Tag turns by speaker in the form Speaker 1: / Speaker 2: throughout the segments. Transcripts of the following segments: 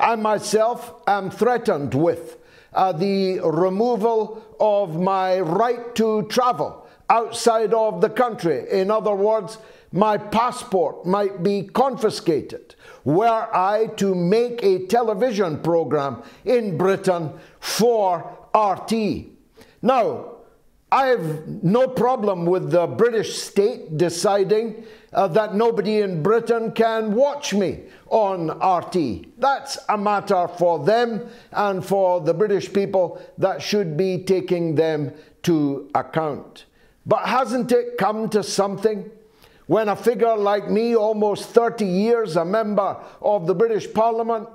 Speaker 1: I myself am threatened with uh, the removal of my right to travel outside of the country. In other words, my passport might be confiscated were I to make a television program in Britain for RT. Now, I have no problem with the British state deciding uh, that nobody in Britain can watch me on RT. That's a matter for them and for the British people that should be taking them to account. But hasn't it come to something? When a figure like me, almost 30 years a member of the British Parliament,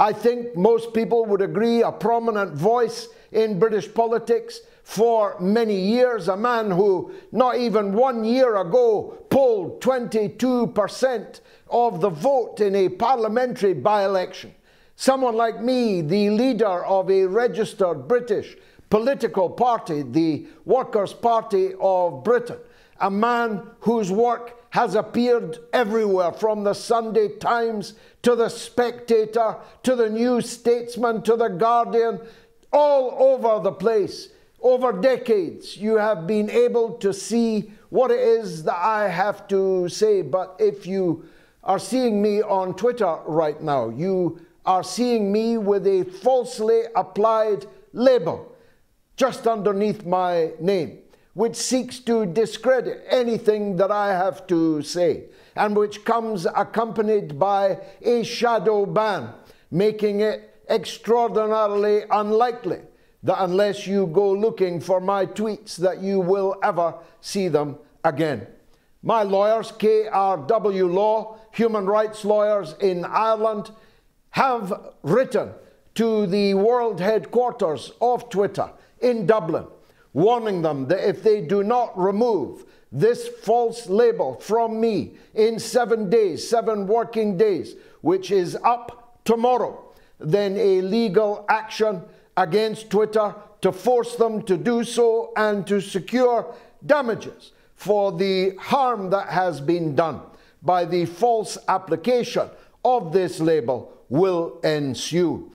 Speaker 1: I think most people would agree a prominent voice in British politics for many years, a man who not even one year ago polled 22% of the vote in a parliamentary by election. Someone like me, the leader of a registered British political party, the Workers' Party of Britain, a man whose work has appeared everywhere from the Sunday Times to the Spectator to the New Statesman to the Guardian, all over the place. Over decades, you have been able to see what it is that I have to say. But if you are seeing me on Twitter right now, you are seeing me with a falsely applied label just underneath my name which seeks to discredit anything that I have to say, and which comes accompanied by a shadow ban, making it extraordinarily unlikely that unless you go looking for my tweets that you will ever see them again. My lawyers, KRW Law, human rights lawyers in Ireland, have written to the world headquarters of Twitter in Dublin warning them that if they do not remove this false label from me in seven days, seven working days, which is up tomorrow, then a legal action against Twitter to force them to do so and to secure damages for the harm that has been done by the false application of this label will ensue.